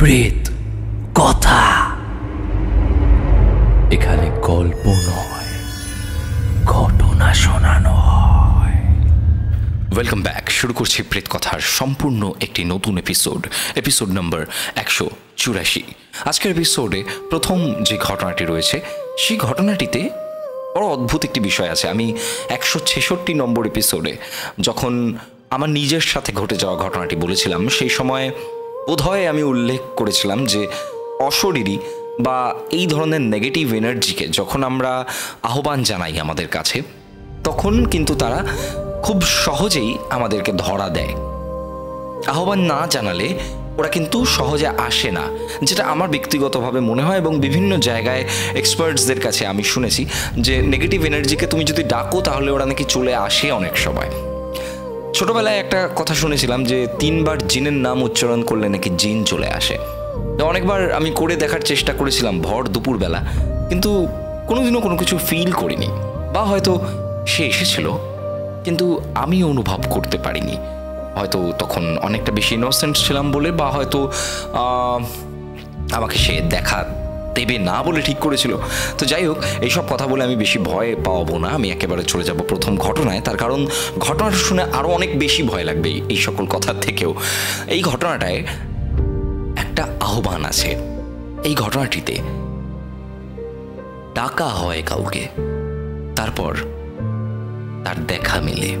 প্রেত কথা। এখানে গল্প নয়, ঘটনা শোনানো হয় ওয়েলকাম ব্যাক শুরু করছি প্রেত কথার সম্পূর্ণ একটি নতুন এপিসোড এপিসোড নম্বর একশো চুরাশি। আজকের এপিসোডে প্রথম যে ঘটনাটি রয়েছে, সেই ঘটনাটিতে বড় অদ্ভুত একটি বিষয় আছে। আমি একশো ছেষট্টি নম্বর এপিসোডে যখন আমার নিজের সাথে ঘটে যাওয়া ঘটনাটি বলেছিলাম, সেই সময় বোধহয় আমি উল্লেখ করেছিলাম যে অশরীরী বা এই ধরনের নেগেটিভ এনার্জিকে যখন আমরা আহ্বান জানাই আমাদের কাছে, তখন কিন্তু তারা খুব সহজেই আমাদেরকে ধরা দেয়। আহ্বান না জানালে ওরা কিন্তু সহজে আসে না, যেটা আমার ব্যক্তিগতভাবে মনে হয় এবং বিভিন্ন জায়গায় এক্সপার্টসদের কাছে আমি শুনেছি যে নেগেটিভ এনার্জিকে তুমি যদি ডাকো তাহলে ওরা নাকি চলে আসে অনেক সময়। ছোটবেলায় একটা কথা শুনেছিলাম যে তিনবার জিনের নাম উচ্চারণ করলে নাকি জিন চলে আসে। অনেকবার আমি করে দেখার চেষ্টা করেছিলাম ভর দুপুরবেলা, কিন্তু কোনোদিনও কোনো কিছু ফিল করিনি। বা হয়তো সে এসেছিল, কিন্তু আমি অনুভব করতে পারিনি। হয়তো তখন অনেকটা বেশি ইনোসেন্ট ছিলাম বলে, বা হয়তো আমাকে সে দেখা দেবে না বলে ঠিক করেছিল। তো যাই হোক, এইসব কথা বলে আমি বেশি ভয় পাওয়াবো না। আমি একেবারে চলে যাব প্রথম ঘটনায়। তার কারণ ঘটনাটা শুনে আরও অনেক বেশি ভয় লাগবে এই সকল কথার থেকেও। এই ঘটনাটায় একটা আহ্বান আছে। এই ঘটনাটিতে ডাকা হয় কাউকে। তারপর তার দেখা মেলে।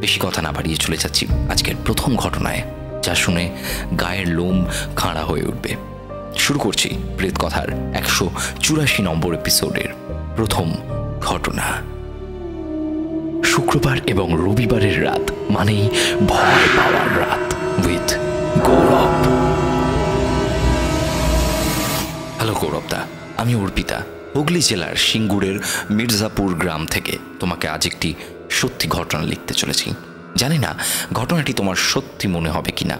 বেশি কথা না বাড়িয়ে চলে যাচ্ছি আজকের প্রথম ঘটনায়, যা শুনে গায়ের লোম খাড়া হয়ে উঠবে। শুরু করছি প্রেত কথার একশো চুরাশি নম্বর এপিসোডের প্রথম ঘটনা। শুক্রবার এবং রবিবারের রাত মানেই ভয় পাওয়ার রাত উইথ গৌরব। হ্যালো গৌরবদা, আমি অর্পিতা, হুগলি জেলার সিঙ্গুরের মির্জাপুর গ্রাম থেকে তোমাকে আজ একটি সত্যি ঘটনা লিখতে চলেছি। জানি না ঘটনাটি তোমার সত্যি মনে হবে কিনা,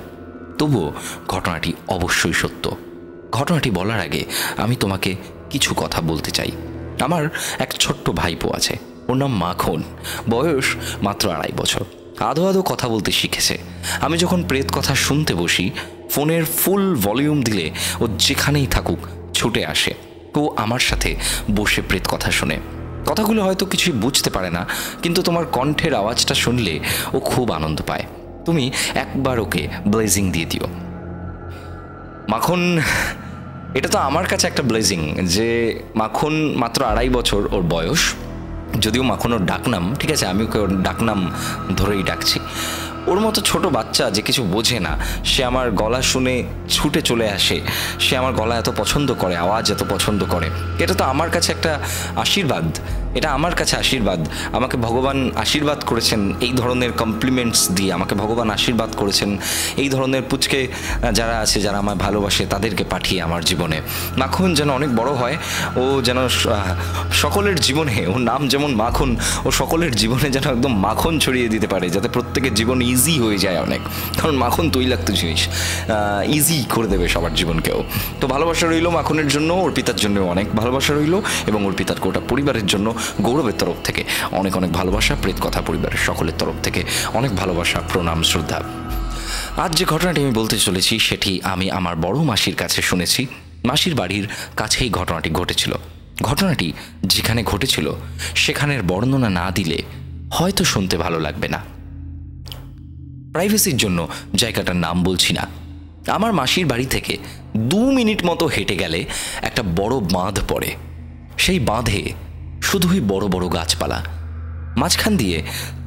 তবুও ঘটনাটি অবশ্যই সত্য। ঘটনাটি বলার আগে আমি তোমাকে কিছু কথা বলতে চাই। আমার এক ছোট্ট ভাইপো আছে। ওর নাম মাখন। বয়স মাত্র আড়াই বছর। আধো আধো কথা বলতে শিখেছে। আমি যখন প্রেত কথা শুনতে বসি, ফোনের ফুল ভলিউম দিলে ও যেখানেই থাকুক ছুটে আসে। ও আমার সাথে বসে প্রেত কথা শোনে। কথাগুলো হয়তো কিছুই বুঝতে পারে না, কিন্তু তোমার কণ্ঠের আওয়াজটা শুনলে ও খুব আনন্দ পায়। তুমি একবার ওকে ব্লেজিং দিয়ে দিও। মাখন এটা তো আমার কাছে একটা ব্লেজিং যে মাখন মাত্র আড়াই বছর ওর বয়স। যদিও মাখন ওর ডাকনাম, ঠিক আছে? আমি ওকে ওর ডাকনাম ধরেই ডাকছি। ওর মতো ছোট বাচ্চা যে কিছু বোঝে না, সে আমার গলা শুনে ছুটে চলে আসে। সে আমার গলা এত পছন্দ করে, আওয়াজ এত পছন্দ করে। এটা তো আমার কাছে একটা আশীর্বাদ। এটা আমার কাছে আশীর্বাদ। আমাকে ভগবান আশীর্বাদ করেছেন এই ধরনের কমপ্লিমেন্টস দিয়ে। আমাকে ভগবান আশীর্বাদ করেছেন এই ধরনের পুচকে যারা আছে, যারা আমায় ভালোবাসে, তাদেরকে পাঠিয়ে আমার জীবনে। মাখন যেন অনেক বড় হয়, ও যেন সকলের জীবনে, ওর নাম যেমন মাখন, ও সকলের জীবনে যেন একদম মাখন ছড়িয়ে দিতে পারে, যাতে প্রত্যেকের জীবন ইজি হয়ে যায় অনেক। কারণ মাখন তৈলাক্ত জিনিস ইজি করে দেবে সবার জীবনকেও। তো ভালোবাসা রইল মাখনের জন্য, ওর পিতার জন্য অনেক ভালোবাসা রইল এবং ওর পিতার গোটা পরিবারের জন্য। গৌরবের তরফ থেকে, অনেক অনেক ভালোবাসা প্রেত কথা পরিবারের সকলের তরফ থেকে, অনেক ভালোবাসা, প্রণাম, শ্রদ্ধা। আজ যে ঘটনাটি আমি বলতে চলেছি, সেটি আমি আমার বড় মাসির কাছে শুনেছি। মাসির বাড়ির কাছেই ঘটনাটি ঘটেছিল। ঘটনাটি যেখানে ঘটেছিল, সেখানের বর্ণনা না দিলে হয়তো শুনতে ভালো লাগবে না। প্রাইভেসির জন্য জায়গাটার নাম বলছি না। আমার মাসির বাড়ি থেকে দু মিনিট মতো হেঁটে গেলে একটা বড় বাঁধ পড়ে। সেই বাঁধে শুধুই বড় বড় গাছপালা। মাঝখান দিয়ে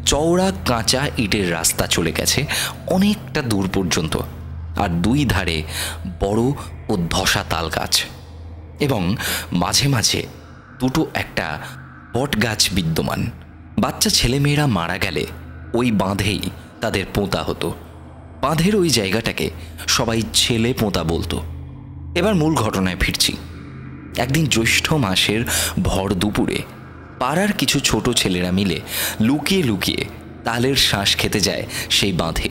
চওড়া কাঁচা ইটের রাস্তা চলে গেছে অনেকটা দূর পর্যন্ত আর দুই ধারে বড় ও ধসা তাল গাছ এবং মাঝে মাঝে দুটো একটা বট গাছ বিদ্যমান। বাচ্চা ছেলেমেয়েরা মারা গেলে ওই বাঁধেই তাদের পোঁতা হতো। বাঁধের ওই জায়গাটাকে সবাই ছেলে পোঁতা বলতো। এবার মূল ঘটনায় ফিরছি। একদিন জ্যৈষ্ঠ মাসের ভর দুপুরে পাড়ার কিছু ছোট ছেলেরা মিলে লুকিয়ে লুকিয়ে তালের শ্বাস খেতে যায় সেই বাঁধে।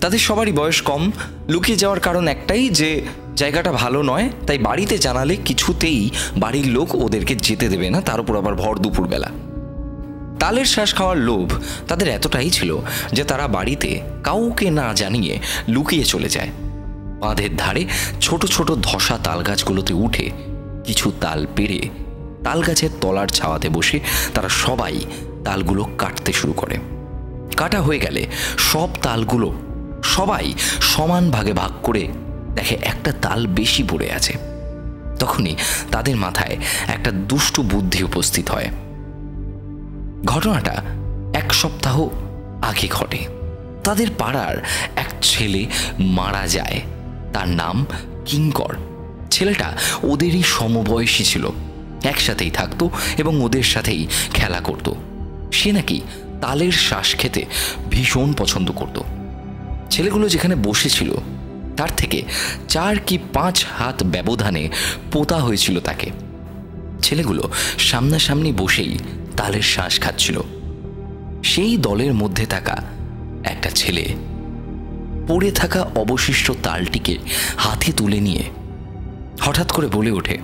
তাদের সবারই বয়স কম। লুকিয়ে যাওয়ার কারণ একটাই যে, জায়গাটা ভালো নয়, তাই বাড়িতে জানালে কিছুতেই বাড়ির লোক ওদেরকে যেতে দেবে না, তার উপর আবার ভর দুপুরবেলা। তালের শ্বাস খাওয়ার লোভ তাদের এতটাই ছিল যে তারা বাড়িতে কাউকে না জানিয়ে লুকিয়ে চলে যায়। বাঁধের ধারে ছোট ছোট ধসা তাল গাছগুলোতে উঠে কিছু তাল পেরে তাল গাছের তলার ছাওয়াতে বসে তারা সবাই তালগুলো কাটতে শুরু করে। কাটা হয়ে গেলে সব তালগুলো সবাই সমান ভাগে ভাগ করে দেখে একটা তাল বেশি পড়ে আছে। তখনই তাদের মাথায় একটা দুষ্টু বুদ্ধি উপস্থিত হয়। ঘটনাটা এক সপ্তাহ আগে ঘটে। তাদের পাড়ার এক ছেলে মারা যায়। তার নাম কিঙ্কর। ছেলেটা ওদেরই সমবয়সী ছিল। একসাথেই থাকতো এবং ওদের সাথেই খেলা করত। সে নাকি তালের শ্বাস খেতে ভীষণ পছন্দ করত। ছেলেগুলো যেখানে বসেছিল, তার থেকে চার কি পাঁচ হাত ব্যবধানে পোতা হয়েছিল তাকে। ছেলেগুলো সামনাসামনি বসেই তালের শ্বাস খাচ্ছিল। সেই দলের মধ্যে থাকা একটা ছেলে পড়ে থাকা অবশিষ্ট তালটিকে হাতে তুলে নিয়ে হঠাৎ করে বলে ওঠে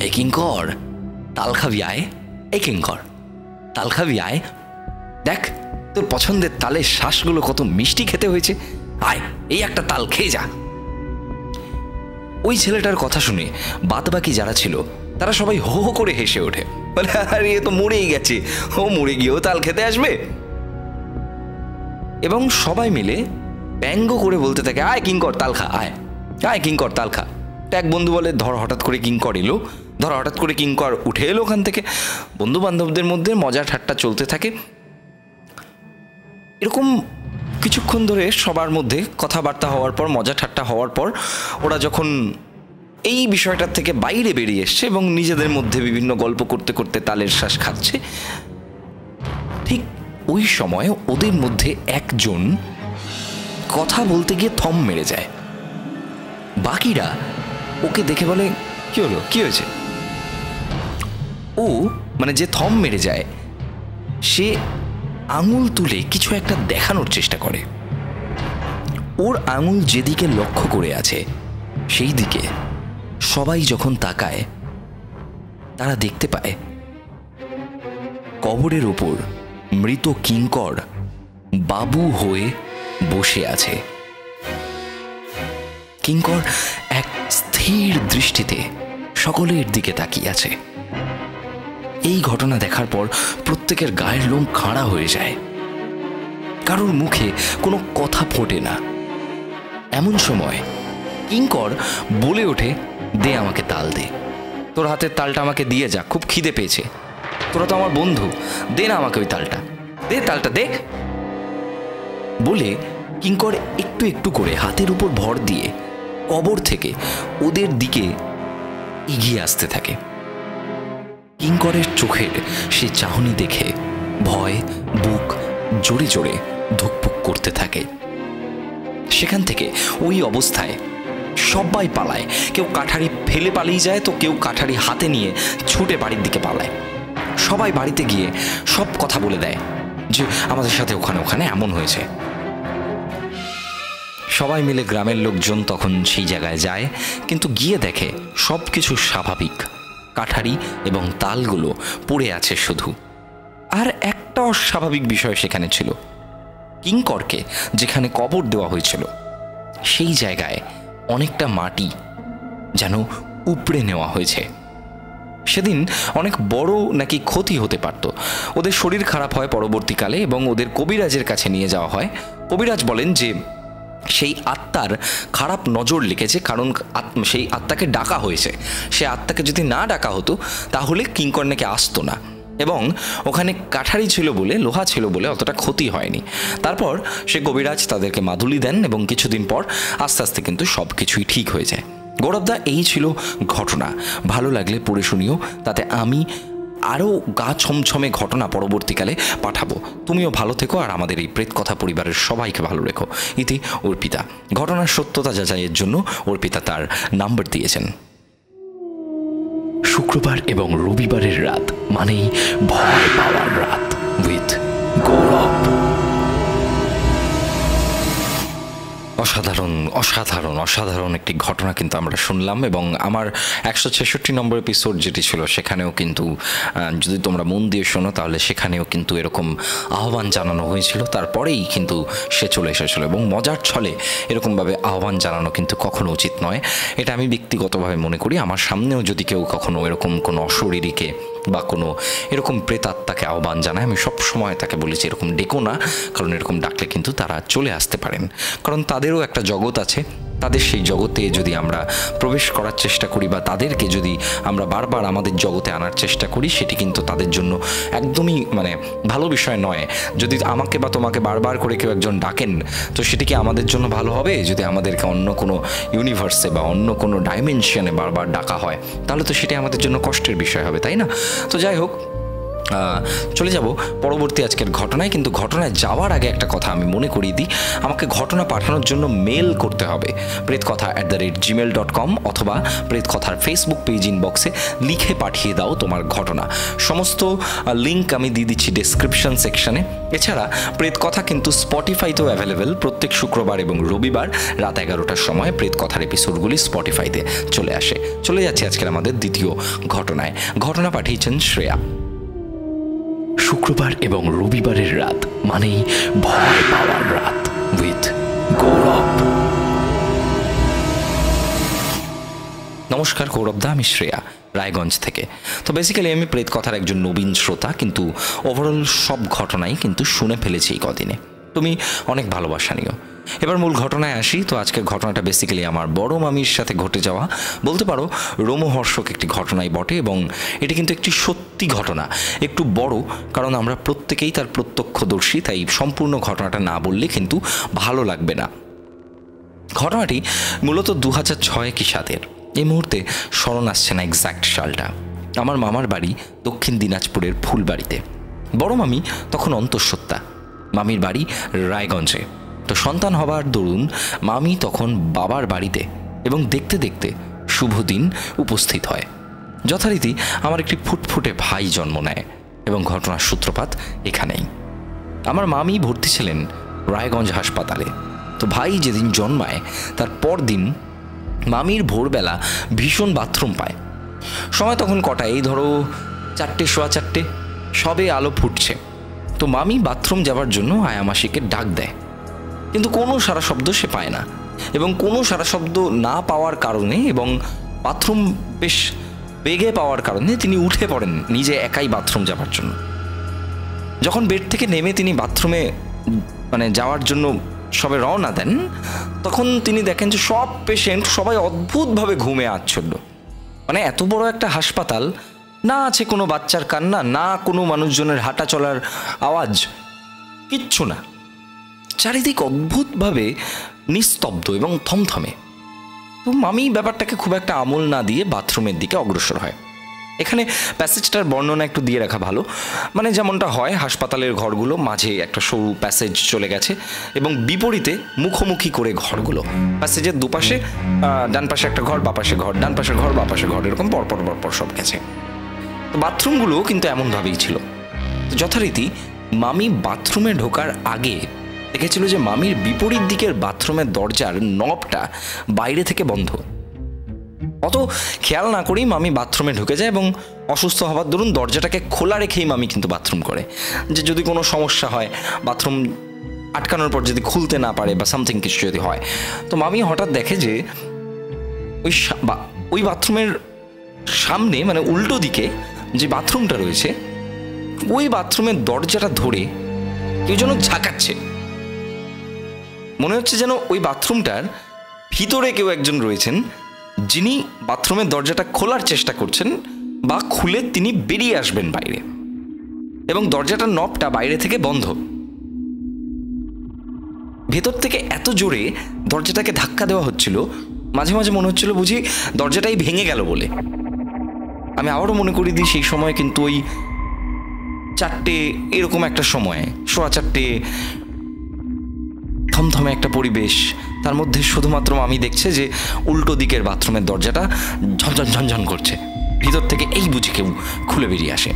এ কিঙ্কর তাল খাবি আয় এ কিঙ্কর তাল খাবি আয়। দেখ, তোর পছন্দের তালের শ্বাসগুলো কত মিষ্টি খেতে হয়েছে। আয়, এই একটা তাল খেয়ে যা। ওই ছেলেটার কথা শুনে বাদবাকি যারা ছিল, তারা সবাই হো হো করে হেসে ওঠে। বলে, আরে, এ তো মরেই গেছে। ও মরে গিয়েও তাল খেতে আসবে? এবং সবাই মিলে ব্যঙ্গ করে বলতে থাকে, আয়, কিঙ্কর, তাল খা, আয়। আয়, কিঙ্কর, তাল খা। এক বন্ধু বলে, ধর, হঠাৎ করে কিঙ্কর এলো। ধর হঠাৎ করে কিঙ্কর উঠে এলো ওখান থেকে। বন্ধু বান্ধবদের মধ্যে মজা ঠাট্টা চলতে থাকে। এরকম কিছুক্ষণ ধরে সবার মধ্যে কথাবার্তা হওয়ার পর, মজা ঠাট্টা হওয়ার পর, ওরা যখন এই বিষয়টার থেকে বাইরে বেরিয়ে এসছে এবং নিজেদের মধ্যে বিভিন্ন গল্প করতে করতে তালের শ্বাস খাচ্ছে, ঠিক ওই সময় ওদের মধ্যে একজন কথা বলতে গিয়ে থম মেরে যায়। বাকিরা ওকে দেখে বলে, কি হলো? কি হয়েছে? ও মানে যে থম মেরে যায়, সে আঙুল তুলে কিছু একটা দেখানোর চেষ্টা করে। ওর আঙুল যেদিকে লক্ষ্য করে আছে, সেই দিকে সবাই যখন তাকায়, তারা দেখতে পায়, কবরের ওপর মৃত কিঙ্কর বাবু হয়ে বসে আছে। কিঙ্কর এক স্থির দৃষ্টিতে সকলের দিকে তাকিয়ে আছে। এই ঘটনা দেখার পর প্রত্যেকের গায়ের লোম খাড়া হয়ে যায়। কারোর মুখে কোনো কথা ফোটে না। এমন সময় কিঙ্কর বলে ওঠে, দে আমাকে তাল দে। তোর হাতের তালটা আমাকে দিয়ে যা, খুব খিদে পেয়েছে। তোরা তো আমার বন্ধু, দে না আমাকে ওই তালটা। দে তালটা দেখ বলে কিঙ্কর একটু একটু করে হাতের উপর ভর দিয়ে কবর থেকে ওদের দিকে এগিয়ে আসতে থাকে। কিঙ্করের চোখের সে চাহনি দেখে ভয়, বুক জোরে জোরে ধুকপুক করতে থাকে। সেখান থেকে ওই অবস্থায় সবাই পালায়। কেউ কাঠারি ফেলে পালিয়ে যায় তো কেউ কাঠারি হাতে নিয়ে ছুটে বাড়ির দিকে পালায়। সবাই বাড়িতে গিয়ে সব কথা বলে দেয় যে আমাদের সাথে ওখানে ওখানে এমন হয়েছে। সবাই মিলে গ্রামের লোকজন তখন সেই জায়গায় যায়, কিন্তু গিয়ে দেখে সব কিছু স্বাভাবিক। কাঠারি এবং তালগুলো পড়ে আছে শুধু। আর একটা অস্বাভাবিক বিষয় সেখানে ছিল। কিঙ্করকে যেখানে কবর দেওয়া হয়েছিল, সেই জায়গায় অনেকটা মাটি যেন উপড়ে নেওয়া হয়েছে। সেদিন অনেক বড় নাকি ক্ষতি হতে পারত। ওদের শরীর খারাপ হয় পরবর্তীকালে এবং ওদের কবিরাজের কাছে নিয়ে যাওয়া হয়। কবিরাজ বলেন যে সেই আত্মার খারাপ নজর লিখেছে, কারণ সেই আত্মাকে ডাকা হয়েছে। সে আত্মাকে যদি না ডাকা হতো, তাহলে কিঙ্কর্ণেকে আসতো না। এবং ওখানে কাঠারি ছিল বলে, লোহা ছিল বলে অতটা ক্ষতি হয়নি। তারপর সে কবিরাজ তাদেরকে মাদুলি দেন এবং কিছুদিন পর আস্তে আস্তে কিন্তু সব কিছুই ঠিক হয়ে যায়। গৌরবদা, এই ছিল ঘটনা। ভালো লাগলে পড়ে শুনিও। তাতে আমি আরও গা ছমছমে ঘটনা পরবর্তীকালে পাঠাবো। তুমিও ভালো থেকো আর আমাদের এই প্রেতকথা পরিবারের সবাইকে ভালো রেখো। ইতি অর্পিতা ঘটনার সত্যতা যাচাইয়ের জন্য অর্পিতা তার নাম্বার দিয়েছেন। শুক্রবার এবং রবিবারের রাত মানেই ভয় পাওয়ার রাত। উইথ গৌরব। অসাধারণ অসাধারণ অসাধারণ একটি ঘটনা কিন্তু আমরা শুনলাম এবং আমার একশো ছেষট্টি নম্বর এপিসোড যেটি ছিল সেখানেও কিন্তু যদি তোমরা মন দিয়ে শোনো তাহলে সেখানেও কিন্তু এরকম আহ্বান জানানো হয়েছিল। তারপরেই কিন্তু সে চলে এসেছিল এবং মজার ছলে এরকমভাবে আহ্বান জানানো কিন্তু কখনো উচিত নয়। এটা আমি ব্যক্তিগতভাবে মনে করি। আমার সামনেও যদি কেউ কখনো এরকম কোনো অশরীরীকে বা কোনো এরকম প্রেতাত্মাকে আহ্বান জানায়। আমি সব সময় তাকে বলেছি এরকম ডেকো না, কারণ এরকম ডাকলে কিন্তু তারা চলে আসতে পারেন। কারণ তাদেরও একটা জগৎ আছে। তাদের সেই জগতে যদি আমরা প্রবেশ করার চেষ্টা করি বা তাদেরকে যদি আমরা বারবার আমাদের জগতে আনার চেষ্টা করি, সেটি কিন্তু তাদের জন্য একদমই মানে ভালো বিষয় নয়। যদি আমাকে বা তোমাকে বারবার করে কেউ একজন ডাকেন, তো সেটি কি আমাদের জন্য ভালো হবে? যদি আমাদেরকে অন্য কোনো ইউনিভার্সে বা অন্য কোনো ডাইমেনশনে বারবার ডাকা হয়, তাহলে তো সেটি আমাদের জন্য কষ্টের বিষয় হবে, তাই না? তো যাই হোক চলে যাব পরবর্তী আজকের ঘটনায়, কিন্তু ঘটনায় যাওয়ার আগে একটা কথা আমি মনে করিয়ে দিই। আমাকে ঘটনা পাঠানোর জন্য মেল করতে হবে। Pret Kotha at the rate Gmail dot com অথবা প্রেত কথার ফেসবুক পেজ ইনবক্সে লিখে পাঠিয়ে দাও তোমার ঘটনা। সমস্ত লিঙ্ক আমি দিয়ে দিচ্ছি ডেসক্রিপশন সেকশনে এছাড়া প্রেত কথা কিন্তু স্পটিফাইতেও অ্যাভেলেবেল প্রত্যেক শুক্রবার এবং রবিবার রাত এগারোটার সময় প্রেত কথার এপিসোডগুলি স্পটিফাইতে চলে আসে। চলে যাচ্ছে আজকের আমাদের দ্বিতীয় ঘটনায়। ঘটনা পাঠিয়েছেন শ্রেয়া। শুক্রবার এবং রবিবারের রাত মানেই ভয় পাওয়ার রাত উইথ গৌরব। নমস্কার গৌরবদা আমি শ্রেয়া, রায়গঞ্জ থেকে। তো বেসিক্যালি আমি প্রেত কথার একজন নবীন শ্রোতা, কিন্তু ওভারঅল সব ঘটনাই কিন্তু শুনে ফেলেছি এই কদিনে। তুমি অনেক ভালোবাসা নিও। এবার মূল ঘটনায় আসি। তো আজকের ঘটনাটা বেসিক্যালি আমার বড় মামির সাথে ঘটে যাওয়া। বলতে পারো, রোমহর্ষক একটি ঘটনাই বটে এবং এটি কিন্তু একটি সত্যি ঘটনা। একটু বড়, কারণ আমরা প্রত্যেকেই তার প্রত্যক্ষদর্শী, তাই সম্পূর্ণ ঘটনাটা না বললে কিন্তু ভালো লাগবে না। ঘটনাটি মূলত দু হাজার ছয় কি সাতের এই মুহূর্তে স্মরণ আসছে না এক্স্যাক্ট সালটা। আমার মামার বাড়ি দক্ষিণ দিনাজপুরের ফুলবাড়িতে। বড় মামি তখন অন্তঃসত্ত্বা। মামির বাড়ি রায়গঞ্জে। তো সন্তান হবার দরুন মামি তখন বাবার বাড়িতে এবং দেখতে দেখতে শুভ দিন উপস্থিত হয়। যথারীতি আমার একটি ফুটফুটে ভাই জন্ম নেয় এবং ঘটনার সূত্রপাত এখানেই। আমার মামি ভর্তি ছিলেন রায়গঞ্জ হাসপাতালে। তো ভাই যেদিন জন্মায়, তার পরদিন মামির ভোরবেলা ভীষণ বাথরুম পায়। সময় তখন কটা এই ধরো চারটে, সোয়া চারটে। সবে আলো ফুটছে। তো মামি বাথরুম যাওয়ার জন্য আয়ামাসিকে ডাক দেয়। কিন্তু কোনো সারা শব্দ সে পায় না। এবং কোনো সারা শব্দ না পাওয়ার কারণে এবং বাথরুম বেশ বেগে পাওয়ার কারণে তিনি উঠে পড়েন নিজে একাই বাথরুম যাওয়ার জন্য। যখন বেড থেকে নেমে তিনি বাথরুমে মানে যাওয়ার জন্য সবে রওনা দেন, তখন তিনি দেখেন যে সব পেশেন্ট সবাই অদ্ভুতভাবে ঘুমে আচ্ছন্ন। মানে এত বড় একটা হাসপাতাল, না আছে কোনো বাচ্চার কান্না, না কোনো মানুষজনের হাঁটা চলার আওয়াজ, কিচ্ছু না। চারিদিক অদ্ভুতভাবে নিস্তব্ধ এবং থমথমে। তো মামি ব্যাপারটাকে খুব একটা আমল না দিয়ে বাথরুমের দিকে অগ্রসর হয়। এখানে প্যাসেজটার বর্ণনা একটু দিয়ে রাখা ভালো। মানে যেমনটা হয়, হাসপাতালের ঘরগুলো মাঝে একটা সরু প্যাসেজ চলে গেছে এবং বিপরীতে মুখোমুখি করে ঘরগুলো। প্যাসেজের দুপাশে ডান পাশে একটা ঘর, বাপাশে ঘর ডান পাশে ঘর, বাপাশে ঘর, এরকম পরপর পরপর সব গেছে। তো বাথরুমগুলো কিন্তু এমনভাবেই ছিল। যথারীতি মামি বাথরুমে ঢোকার আগে দেখেছিল যে মামির বিপরীত দিকের বাথরুমের দরজার নবটা বাইরে থেকে বন্ধ। অত খেয়াল না করেই মামি বাথরুমে ঢুকে যায় এবং অসুস্থ হওয়ার দরুন দরজাটাকে খোলা রেখেই মামি কিন্তু বাথরুম করে। যে যদি কোনো সমস্যা হয়, বাথরুম আটকানোর পর যদি খুলতে না পারে বা সামথিং কিছু যদি হয়, তো মামি হঠাৎ দেখে যে ওই ওই বাথরুমের সামনে মানে উল্টো দিকে যে বাথরুমটা রয়েছে, ওই বাথরুমের দরজাটা ধরে কেউ যেন ঝাঁকাচ্ছে। মনে হচ্ছে যেন ওই বাথরুমটার ভিতরে কেউ একজন রয়েছেন, যিনি বাথরুমের দরজাটা খোলার চেষ্টা করছেন বা খুলে তিনি বেরিয়ে আসবেন বাইরে। এবং দরজাটার নবটা বাইরে থেকে বন্ধ। ভেতর থেকে এত জোরে দরজাটাকে ধাক্কা দেওয়া হচ্ছিল, মাঝে মাঝে মনে হচ্ছিল বুঝি দরজাটাই ভেঙে গেল বলে। আমি আবারও মনে করি দিই সেই সময় কিন্তু ওই চারটে, এরকম একটা সময়, সোয়া চারটে থমথমে একটা পরিবেশ, তার মধ্যে শুধুমাত্র আমি দেখছে যে উল্টো দিকের বাথরুমের দরজাটা ঝনঝন ঝনঝন করছে। ভিতর থেকে এই বুঝি কেউ খুলে বেরিয়ে আসে।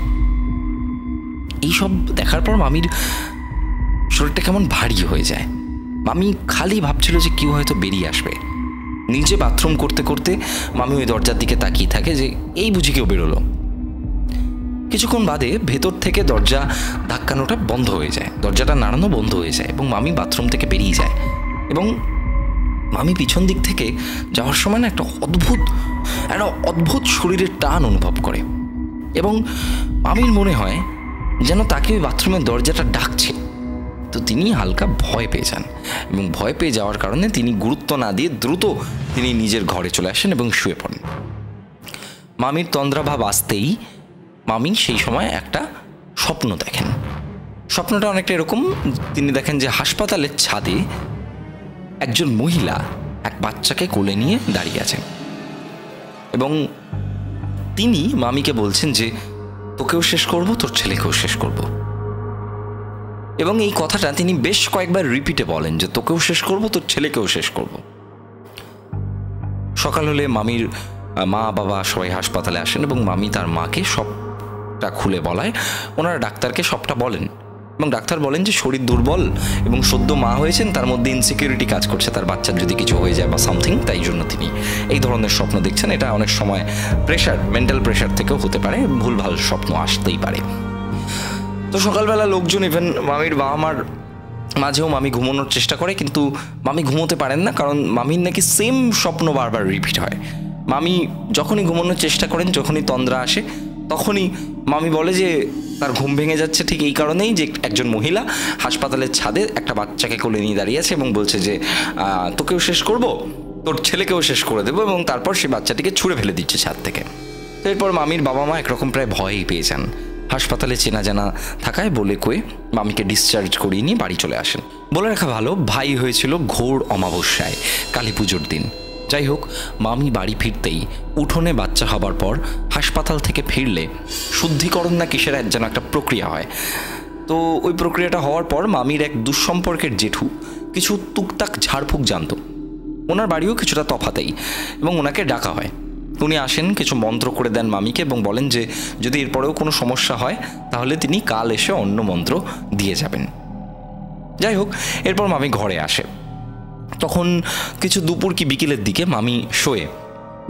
এইসব দেখার পর মামির শরীরটা কেমন ভারী হয়ে যায়। মামি খালি ভাবছিল যে কেউ হয়তো বেরিয়ে আসবে। নিজে বাথরুম করতে করতে মামি ওই দরজার দিকে তাকিয়ে থাকে যে এই বুঝি কেউ বেরোলো। কিছুক্ষণ বাদে ভেতর থেকে দরজা ধাক্কানোটা বন্ধ হয়ে যায়। দরজাটা নাড়ানো বন্ধ হয়ে যায় এবং মামি বাথরুম থেকে বেরিয়ে যায় এবং মামি পিছন দিক থেকে যাওয়ার সময় না একটা অদ্ভুত একটা অদ্ভুত শরীরের টান অনুভব করে এবং মামির মনে হয় যেন তাকে ওই বাথরুমের দরজাটা ডাকছে। তো তিনি হালকা ভয় পেয়ে যান এবং ভয় পেয়ে যাওয়ার কারণে তিনি গুরুত্ব না দিয়ে দ্রুত তিনি নিজের ঘরে চলে আসেন এবং শুয়ে পড়েন। মামির তন্দ্রাভাব আসতেই মামি সেই সময় একটা স্বপ্ন দেখেন। স্বপ্নটা অনেকটা এরকম, তিনি দেখেন যে হাসপাতালের ছাদে একজন মহিলা এক বাচ্চাকে কোলে নিয়ে দাঁড়িয়ে আছেন। এবং তিনি মামিকে বলছেন যে, তোকেও শেষ করব, তোর ছেলেকেও শেষ করব। এবং এই কথাটা তিনি বেশ কয়েকবার রিপিটে বলেন যে, তোকেও শেষ করব, তোর ছেলেকেও শেষ করব। সকাল হলে মামির, মা, বাবা সবাই হাসপাতালে আসেন এবং মামি তার মাকে সবটা খুলে বলায়, ওনারা ডাক্তারকে সবটা বলেন। এবং ডাক্তার বলেন যে, শরীর দুর্বল এবং সদ্য মা হয়েছেন, তার মধ্যে ইনসিকিউরিটি কাজ করছে, তার বাচ্চার যদি কিছু হয়ে যায় বা সামথিং তাই জন্য তিনি এই ধরনের স্বপ্ন দেখছেন। এটা অনেক সময় প্রেশার মেন্টাল প্রেশার থেকেও হতে পারে, ভুলভাল স্বপ্ন আসতেই পারে। তো সকালবেলা লোকজন ইভেন মামির বাবা মার মাঝেও মামি ঘুমানোর চেষ্টা করে, কিন্তু মামি ঘুমোতে পারেন না, কারণ মামির নাকি সেম স্বপ্ন বারবার রিপিট হয়। মামি যখনই ঘুমানোর চেষ্টা করেন, যখনই তন্দ্রা আসে, তখনই মামি বলে যে, তার ঘুম ভেঙে যাচ্ছে ঠিক এই কারণেই যে একজন মহিলা হাসপাতালের ছাদে একটা বাচ্চাকে কোলে নিয়ে দাঁড়িয়ে আছে এবং বলছে যে তোকেও শেষ করব, তোর ছেলেকেও শেষ করে দেবো এবং তারপর সেই বাচ্চাটিকে ছুঁড়ে ফেলে দিচ্ছে ছাদ থেকে। তো এরপর মামির বাবা মা একরকম প্রায় ভয়ই পেয়ে যান। হাসপাতালে চেনা জানা থাকায় বলে কয়ে মামিকে ডিসচার্জ করিয়ে নিয়ে বাড়ি চলে আসেন। বলে রাখা ভালো, ভাই হয়েছিল ঘোর অমাবস্যায়, কালী পুজোর দিন। যাই হোক, মামি বাড়ি ফিরতেই উঠোনে বাচ্চা হবার পর হাসপাতাল থেকে ফিরলে শুদ্ধিকরণ না কিসের এক যেন একটা প্রক্রিয়া হয়। তো ওই প্রক্রিয়াটা হওয়ার পর মামির এক দুঃসম্পর্কের জেঠু কিছু টুকটাক ঝাড়ফুঁক জানত। ওনার বাড়িও কিছুটা তফাতেই এবং ওনাকে ডাকা হয়। উনি আসেন, কিছু মন্ত্র করে দেন মামিকে এবং বলেন যে, যদি এরপরেও কোনো সমস্যা হয়, তাহলে তিনি কাল এসে অন্য মন্ত্র দিয়ে যাবেন। যাই হোক, এরপর মামি ঘরে আসে। তখন কিছু দুপুর কি বিকেলের দিকে মামি শোয়ে।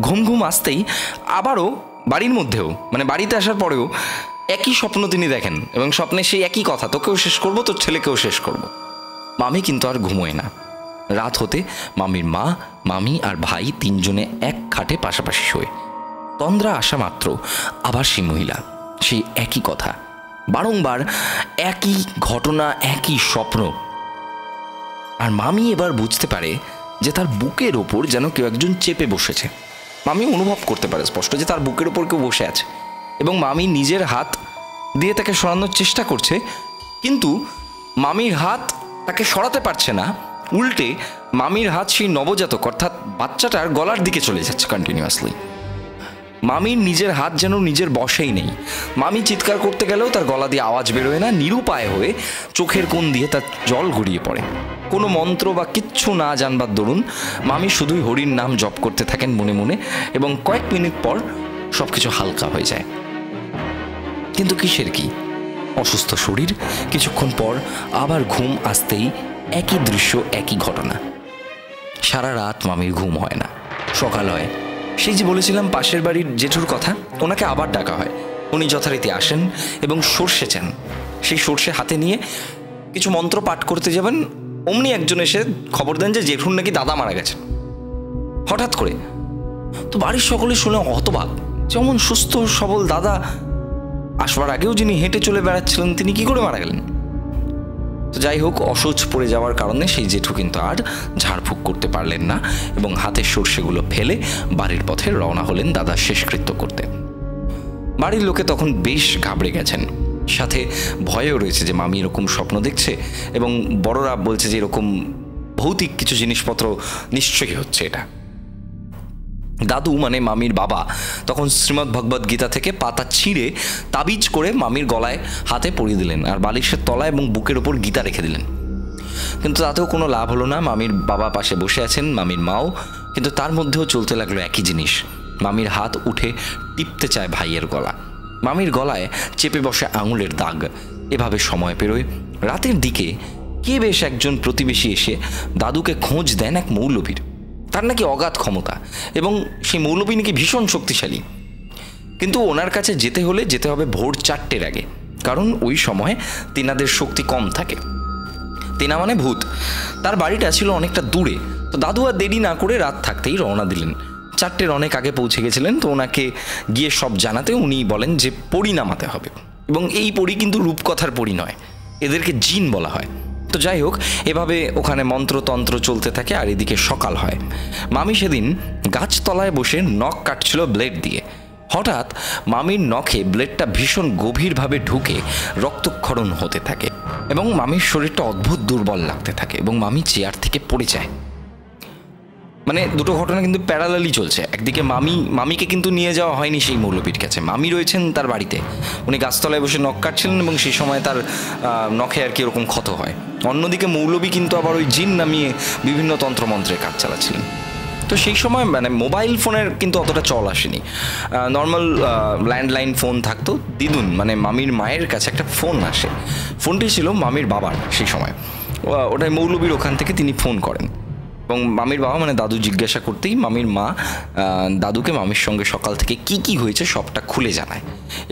ঘুম ঘুম আসতেই আবারও বাড়ির মধ্যেও মানে বাড়িতে আসার পরেও একই স্বপ্ন তিনি দেখেন এবং স্বপ্নে সেই একই কথা, তোকেও শেষ করব, তোর ছেলেকেও শেষ করব। মামি কিন্তু আর ঘুমোয় না। রাত হতে মামির মা, মামি আর ভাই তিনজনে এক খাটে পাশাপাশি শোয়। তন্দ্রা আসা মাত্র, আবার সেই মহিলা, সেই একই কথা। বারংবার একই ঘটনা, একই স্বপ্ন আর মামি এবার বুঝতে পারে যে তার বুকের ওপর যেন কেউ একজন চেপে বসেছে। মামি অনুভব করতে পারে স্পষ্ট যে তার বুকের ওপর কেউ বসে আছে এবং মামি নিজের হাত দিয়ে তাকে সরানোর চেষ্টা করছে, কিন্তু মামির হাত তাকে সরাতে পারছে না। উল্টে মামির হাত সেই নবজাতক, অর্থাৎ বাচ্চাটার গলার দিকে চলে যাচ্ছে কন্টিনিউয়াসলি মামির নিজের হাত যেন নিজের বসেই নেই। মামি চিৎকার করতে গেলেও তার গলা দিয়ে আওয়াজ বেরোয় না, নিরুপায় হয়ে চোখের কোণ দিয়ে তার জল গড়িয়ে পড়ে। কোনো মন্ত্র বা কিচ্ছু না জানবার দরুন মামি শুধুই হরির নাম জপ করতে থাকেন মনে মনে এবং কয়েক মিনিট পর সব কিছু হালকা হয়ে যায়। কিন্তু কিসের কি? অসুস্থ শরীর, কিছুক্ষণ পর আবার ঘুম আসতেই একই দৃশ্য, একই ঘটনা। সারা রাত মামির ঘুম হয় না। সকাল হয় সেই যে বলেছিলাম পাশের বাড়ির জেঠুর কথা, ওনাকে আবার ডাকা হয়। উনি যথারীতি আসেন এবং সর্ষে চান। সেই সর্ষে হাতে নিয়ে কিছু মন্ত্র পাঠ করতে যাবেন, অমনি একজন এসে খবর দেন যে জেঠুর নাকি দাদা মারা গেছে হঠাৎ করে তো বাড়ির সকলে শুনে হতবাক, যেমন সুস্থ সবল দাদা। আসবার আগেও যিনি হেঁটে চলে বেড়াচ্ছিলেন, তিনি কি করে মারা গেলেন? তো যাই হোক, অসুচ পড়ে যাওয়ার কারণে সেই জেঠু কিন্তু আর ঝাড়ফুঁক করতে পারলেন না এবং হাতের সর্ষেগুলো ফেলে বাড়ির পথে রওনা হলেন দাদা শেষকৃত্য করতে। বাড়ির লোকে তখন বেশ ঘাবড়ে গেছেন। সাথে ভয়ও রয়েছে যে মামি এরকম স্বপ্ন দেখছে এবং বড়রা বলছে যে এরকম ভৌতিক কিছু জিনিসপত্র নিশ্চয়ই হচ্ছে এটা। দাদু মানে মামির বাবা। তখন শ্রীমদ্ গীতা থেকে পাতা ছিঁড়ে তাবিজ করে মামির গলায় হাতে পরিয়ে দিলেন আর বালিশের তলা এবং বুকের ওপর গীতা রেখে দিলেন। কিন্তু তাতেও কোনো লাভ হলো না। মামির বাবা পাশে বসে আছেন, মামির মাও। কিন্তু তার মধ্যেও চলতে লাগল একই জিনিস। মামির হাত উঠে টিপতে চায় ভাইয়ের গলা। মামির গলায় চেপে বসে আঙুলের দাগ। এভাবে সময় পেরোয়। রাতের দিকে কে বেশ একজন প্রতিবেশী এসে দাদুকে খোঁজ দেন এক মৌলবীর তার নাকি অগাধ ক্ষমতা এবং সেই মৌলবী নাকি ভীষণ শক্তিশালী। কিন্তু ওনার কাছে যেতে হলে যেতে হবে ভোর চারটের আগে, কারণ ওই সময় তেনাদের শক্তি কম থাকে। তেনা মানে ভূত। তার বাড়িটা ছিল অনেকটা দূরে, তো দাদু আর দেরি না করে রাত থাকতেই রওনা দিলেন। চারটের অনেক আগে পৌঁছে গেছিলেন, তো ওনাকে গিয়ে সব জানাতে উনি বলেন যে পড়ি নামাতে হবে। এবং এই পড়ি কিন্তু রূপকথার পড়ি নয়, এদেরকে জিন বলা হয়। তো যাই হোক, এভাবে ওখানে মন্ত্রতন্ত্র চলতে থাকে আর এদিকে সকাল হয়। মামি সেদিন গাছতলায় বসে নখ কাটছিল ব্লেড দিয়ে। হঠাৎ মামির নখে ব্লেডটা ভীষণ গভীরভাবে ঢুকে রক্তক্ষরণ হতে থাকে এবং মামির শরীরটা অদ্ভুত দুর্বল লাগতে থাকে এবং মামি চেয়ার থেকে পড়ে যায়। মানে দুটো ঘটনা কিন্তু প্যারালালি চলছে। একদিকে মামি, মামিকে কিন্তু নিয়ে যাওয়া হয়নি সেই মৌলবীর কাছে। মামি রয়েছেন তার বাড়িতে। উনি গাছতলায় বসে নখ কাটছিলেন এবং সেই সময় তার নখে আর কি এরকম ক্ষত হয়। অন্যদিকে মৌলবী কিন্তু আবার ওই জিন নামিয়ে বিভিন্ন তন্ত্রমন্ত্রে কাজ চালাচ্ছিলেন। তো সেই সময় মানে মোবাইল ফোনের কিন্তু অতটা চল আসেনি। নর্মাল ল্যান্ডলাইন ফোন থাকতো। দিদুন মানে মামির মায়ের কাছে একটা ফোন আসে। ফোনটি ছিল মামির বাবার সেই সময়। ওটাই মৌলবীর ওখান থেকে তিনি ফোন করেন। এবং মামির বাবা মানে দাদু জিজ্ঞাসা করতেই মামির মা দাদুকে মামির সঙ্গে সকাল থেকে কি কি হয়েছে সবটা খুলে জানায়।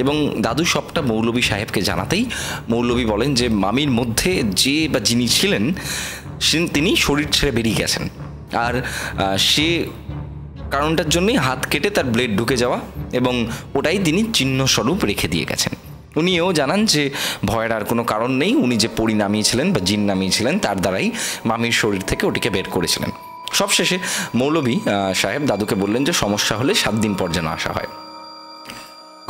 এবং দাদু সবটা মৌলবী সাহেবকে জানাতেই মৌলবী বলেন যে, মামির মধ্যে যে বা যিনি ছিলেন তিনি শরীর ছেড়ে বেরিয়ে গেছেন। আর সে কারণটার জন্যই হাত কেটে তার ব্লেড ঢুকে যাওয়া এবং ওটাই তিনি চিহ্নস্বরূপ রেখে দিয়ে গেছেন। উনি এও জানান যে ভয়ের আর কোনো কারণ নেই, উনি যে পরি নামিয়েছিলেন বা জিন নামিয়েছিলেন, তার দ্বারাই মামির শরীর থেকে ওটিকে বের করেছিলেন। সবশেষে মৌলভী সাহেব দাদুকে বললেন যে সমস্যা হলে সাত দিন পর যেন আসা হয়।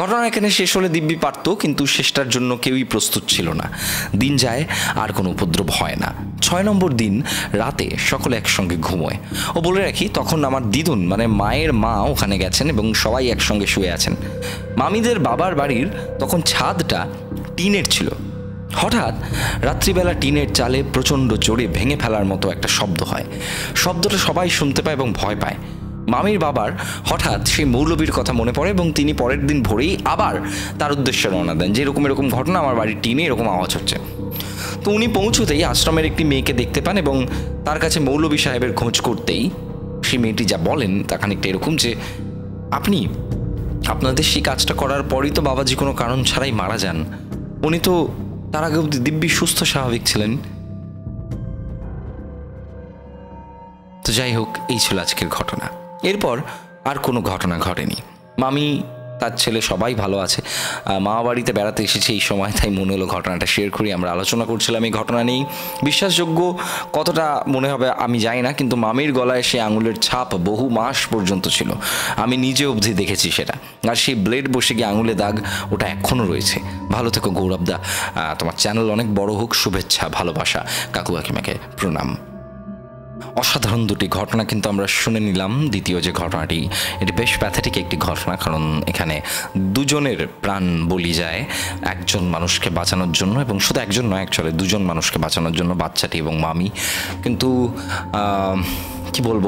ঘটনা এখানে শেষ হলে দিব্যি পারত, কিন্তু শেষটার জন্য কেউই প্রস্তুত ছিল না। দিন যায়, আর কোনো উপদ্রব হয় না। ছয় নম্বর দিন, রাতে সকলে একসঙ্গে ঘুমোয়। ও বলে রাখি, তখন আমার দিদুন মানে মায়ের মা ওখানে গেছেন এবং সবাই একসঙ্গে শুয়ে আছেন। মামিদের বাবার বাড়ির তখন ছাদটা টিনের ছিল। হঠাৎ রাত্রিবেলা টিনের চালে প্রচণ্ড জোরে ভেঙে ফেলার মতো একটা শব্দ হয়। শব্দটা সবাই শুনতে পায় এবং ভয় পায়। মামির বাবার হঠাৎ সেই মৌলবীর কথা মনে পড়ে এবং তিনি পরের দিন ভোরেই আবার তার উদ্দেশ্যে রওনা দেন যে এরকম এরকম ঘটনা আমার বাড়ির টিনে এরকম আওয়াজ হচ্ছে। তো উনি পৌঁছতেই আশ্রমের একটি মেয়েকে দেখতে পান এবং তার কাছে মৌলবী সাহেবের খোঁজ করতেই সেই মেয়েটি যা বলেন তা খানিকটা এরকম যে, আপনি, আপনাদের সেই কাজটা করার পরই তো বাবাজি কোনো কারণ ছাড়াই মারা যান। উনি তো তার আগে অব্দি দিব্যি সুস্থ স্বাভাবিক ছিলেন। তো যাই হোক, এই ছিল আজকের ঘটনা। এরপর আর কোনো ঘটনা ঘটেনি। মামি, তার ছেলে সবাই ভালো আছে। মামা বাড়িতে বেড়াতে এসেছে এই সময়, তাই মনে হলো ঘটনাটা শেয়ার করি। আমরা আলোচনা করছিলাম এই ঘটনা নিয়েই। বিশ্বাসযোগ্য কতটা মনে হবে আমি জানি না, কিন্তু মামির গলায় সে আঙুলের ছাপ বহু মাস পর্যন্ত ছিল। আমি নিজে অবধি দেখেছি সেটা। আর সেই ব্লেড বসে গিয়ে আঙুলে দাগ, ওটা এখনও রয়েছে। ভালো থেকো গৌরবদা। তোমার চ্যানেল অনেক বড় হোক, শুভেচ্ছা, ভালোবাসা। কাকু কাকিমাকে প্রণাম। অসাধারণ দুটি ঘটনা কিন্তু আমরা শুনে নিলাম। দ্বিতীয় যে ঘটনাটি, এটি বেশ প্যাথেটিক একটি ঘটনা, কারণ এখানে দুজনের প্রাণ বলি যায় একজন মানুষকে বাঁচানোর জন্য এবং শুধু একজন নয় অ্যাকচুয়ালি দুজন মানুষকে বাঁচানোর জন্য, বাচ্চাটি এবং মামি। কিন্তু কি বলব?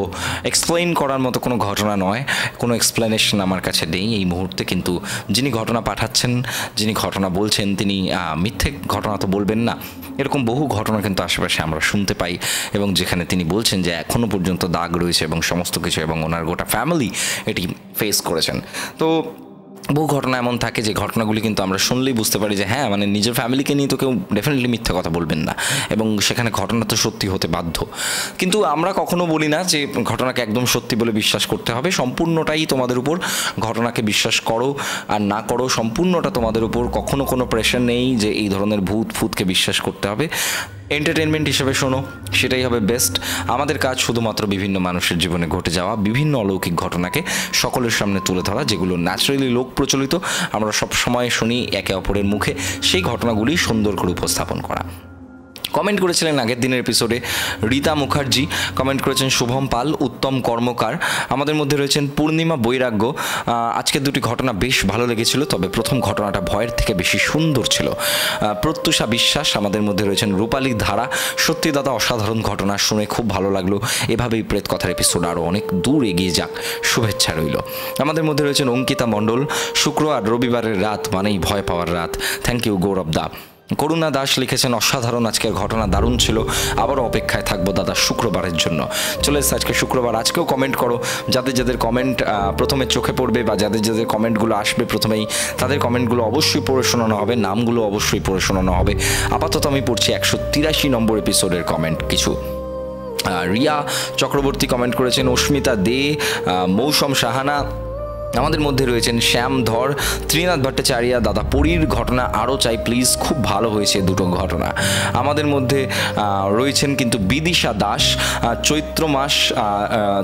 এক্সপ্লেন করার মতো কোনো ঘটনা নয়। কোনো এক্সপ্লেনেশন আমার কাছে নেই এই মুহূর্তে, কিন্তু যিনি ঘটনা পাঠাচ্ছেন, যিনি ঘটনা বলছেন, তিনি মিথ্যে ঘটনা তো বলবেন না। এরকম বহু ঘটনা কিন্তু আশেপাশে আমরা শুনতে পাই এবং যেখানে তিনি বলছেন যে এখনও পর্যন্ত দাগ রয়েছে এবং সমস্ত কিছু এবং ওনার গোটা ফ্যামিলি এটি ফেস করেছেন। তো বহু ঘটনা এমন থাকে যে ঘটনাগুলি কিন্তু আমরা শুনলেই বুঝতে পারি যে হ্যাঁ মানে নিজের ফ্যামিলিকে নিয়ে তো কেউ ডেফিনেটলি মিথ্যা কথা বলবেন না। এবং সেখানে ঘটনা তো সত্যি হতে বাধ্য। কিন্তু আমরা কখনো বলি না যে ঘটনাকে একদম সত্যি বলে বিশ্বাস করতে হবে। সম্পূর্ণটাই তোমাদের উপর ঘটনাকে বিশ্বাস করো আর না করো, সম্পূর্ণটা তোমাদের উপর কখনো কোনো প্রেশার নেই যে এই ধরনের ভূত ফুতকে বিশ্বাস করতে হবে। এন্টারটেনমেন্ট হিসেবে শোনো, সেটাই হবে বেস্ট আমাদের কাজ শুধুমাত্র বিভিন্ন মানুষের জীবনে ঘটে যাওয়া, বিভিন্ন অলৌকিক ঘটনাকে সকলের সামনে তুলে ধরা, যেগুলো ন্যাচারালি লোক প্রচলিত। আমরা সব সময় শুনি একে অপরের মুখে, সেই ঘটনাগুলি সুন্দর করে উপস্থাপন করা। কমেন্ট করেছিলেন আগের দিনের এপিসোডে রীতা মুখার্জি। কমেন্ট করেছেন শুভম পাল উত্তম কর্মকার। আমাদের মধ্যে রয়েছেন পূর্ণিমা বৈরাগ্য। আহ, আজকের দুটি ঘটনা বেশ ভালো লেগেছিল তবে প্রথম ঘটনাটা ভয়ের থেকে বেশি সুন্দর ছিল। প্রত্যুষা বিশ্বাস আমাদের মধ্যে রয়েছেন রূপালী ধারা। সত্যি দাদা অসাধারণ ঘটনা শুনে খুব ভালো লাগল। এভাবেই প্রেত কথার এপিসোড আরও অনেক দূর এগিয়ে যাক। শুভেচ্ছা রইল। আমাদের মধ্যে রয়েছেন অঙ্কিতা মণ্ডল। শুক্র আর রবিবারের রাত মানেই ভয় পাওয়ার রাত। থ্যাংক ইউ গৌরব দা। করুণা দাস লিখেছেন, অসাধারণ আজকের ঘটনা, দারুণ ছিল। আবারও অপেক্ষায় থাকব দাদা শুক্রবারের জন্য। চলে এসেছে আজকে শুক্রবার। আজকেও কমেন্ট করো। যাদের যাদের কমেন্ট প্রথমে চোখে পড়বে বা যাদের যাদের কমেন্টগুলো আসবে প্রথমেই, তাদের কমেন্টগুলো অবশ্যই পড়ে শোনানো হবে, নামগুলো অবশ্যই পড়ে শোনানো হবে। আপাতত আমি পড়ছি একশো তিরাশি নম্বর এপিসোডের কমেন্ট কিছু। রিয়া চক্রবর্তী কমেন্ট করেছেন, অস্মিতা দে মৌসম সাহানা আমাদের মধ্যে রয়েছেন শ্যাম ধর, ত্রিনাথ ভট্টাচার্য, দাদা পুরীর ঘটনা আরও চাই প্লিজ খুব ভালো হয়েছে দুটো ঘটনা। আমাদের মধ্যে রয়েছেন কিন্তু বিদিশা দাস চৈত্র মাস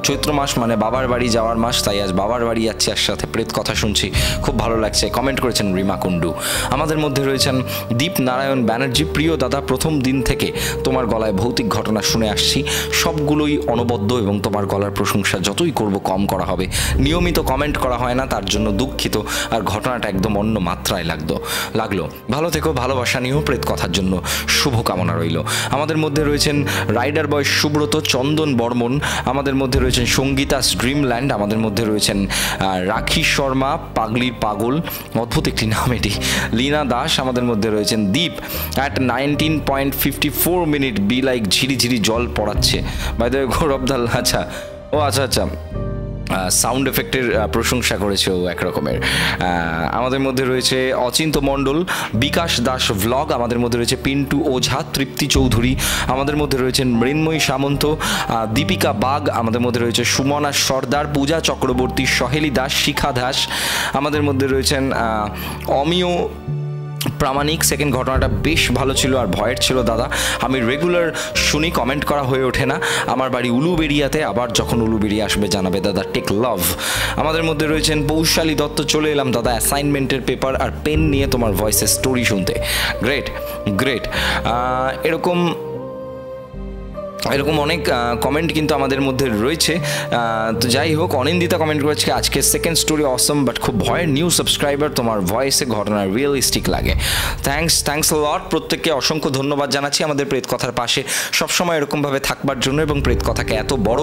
চৈত্র মাস মানে বাবার বাড়ি যাওয়ার মাস, তাই আজ বাবার বাড়ি যাচ্ছি, একসাথে প্রেত কথা শুনছি, খুব ভালো লাগছে কমেন্ট করেছেন রিমা কুন্ডু আমাদের মধ্যে রয়েছেন দীপ নারায়ণ ব্যানার্জি, প্রিয় দাদা, প্রথম দিন থেকে তোমার গলায় ভৌতিক ঘটনা শুনে আসছি, সবগুলোই অনবদ্য এবং তোমার গলার প্রশংসা যতই করব কম করা হবে, নিয়মিত কমেন্ট করা হয় না, তার জন্য দুঃখিত। আর ঘটনাটা একদম অন্য মাত্রায় লাগতো, লাগল। ভালো থেকো, ভালোবাসা নিয়েও প্রেত কথার জন্য শুভকামনা রইল। আমাদের মধ্যে রয়েছেন রাইডার বয় সুব্রত, চন্দন বর্মন। আমাদের মধ্যে রয়েছেন সঙ্গীতা ড্রিমল্যান্ড আমাদের মধ্যে রয়েছেন রাখি শর্মা পাগলির পাগল। অদ্ভুত একটি নাম এটি, লীনা দাস। আমাদের মধ্যে রয়েছেন Deep. At nineteen point fifty four minute B লাইক ঝিরিঝিরি জল পড়াচ্ছে। বাইদ গৌরব দাল আচ্ছা। ও আচ্ছা আচ্ছা। সাউন্ড এফেক্টের প্রশংসা করেছে ও একরকমের। আমাদের মধ্যে রয়েছে অচিন্ত মণ্ডল, বিকাশ দাস ভ্লগ আমাদের মধ্যে রয়েছে পিন্টু ওঝা, তৃপ্তি চৌধুরী, আমাদের মধ্যে রয়েছেন মৃন্ময়ী সামন্ত দীপিকা বাগ, আমাদের মধ্যে রয়েছে সুমনা সর্দার, পূজা চক্রবর্তী, সহেলি দাস, শিখা দাস, আমাদের মধ্যে রয়েছেন অমিয় প্রামাণিক সেকেন্ড ঘটনাটা বেশ ভালো ছিল আর ভয়ের ছিল, দাদা। আমি রেগুলার শুনি কমেন্ট করা হয়ে ওঠে না। আমার বাড়ি উলুবেরিয়াতে আবার যখন উলুবেরিয়া আসবে জানাবে, দাদা টেক লাভ আমাদের মধ্যে রয়েছেন পৌশালী দত্ত, চলে এলাম, দাদা অ্যাসাইনমেন্টের পেপার আর পেন নিয়ে তোমার ভয়েসের স্টোরি শুনতে। গ্রেট গ্রেট এরকম এরকম অনেক কমেন্ট কিন্তু আমাদের মধ্যে রয়েছে। তো যাই হোক, অনিন্দিতা কমেন্ট করেছে আজকে সেকেন্ড স্টোরি অসম বাট খুব ভয়ের নিউ সাবস্ক্রাইবার তোমার ভয়েসে ঘটনা রিয়েলিস্টিক লাগে। থ্যাঙ্কস থ্যাঙ্কস লট প্রত্যেককে অসংখ্য ধন্যবাদ জানাচ্ছি আমাদের প্রেত কথার পাশে। সবসময় এরকমভাবে থাকবার জন্য এবং প্রেত কথাকে এত বড়,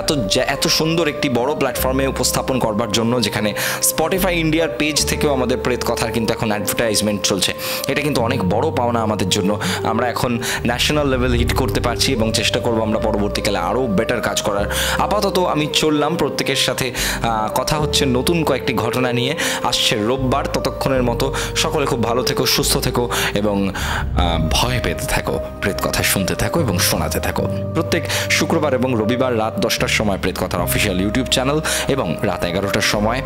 এত এত সুন্দর একটি বড় প্ল্যাটফর্মে উপস্থাপন করবার জন্য, যেখানে স্পটিফাই ইন্ডিয়ার পেজ থেকেও আমাদের প্রেত কথার কিন্তু এখন অ্যাডভার্টাইজমেন্ট চলছে। এটা কিন্তু অনেক বড় পাওনা আমাদের জন্য। আমরা এখন ন্যাশনাল লেভেল হিট করতে পারছি এবং চেষ্টা করব আমরা পরবর্তীকালে আরও বেটার কাজ করার। আপাতত আমি চললাম প্রত্যেকের সাথে কথা হচ্ছে নতুন কয়েকটি ঘটনা নিয়ে। আসছে রোববার, ততক্ষণের মতো সকলে খুব ভালো থেকো, সুস্থ থেকো এবং ভয় পেতে থাকো, প্রেত কথা শুনতে থাকো এবং শোনাতে থাকো। প্রত্যেক শুক্রবার এবং রবিবার রাত দশটার সময় প্রেত কথার অফিসিয়াল ইউটিউব চ্যানেল এবং রাত এগারোটার সময়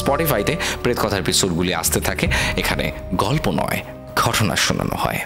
স্পটিফাইতে প্রেত কথার এপিসোডগুলি আসতে থাকে। এখানে গল্প নয়, ঘটনা শোনানো হয়।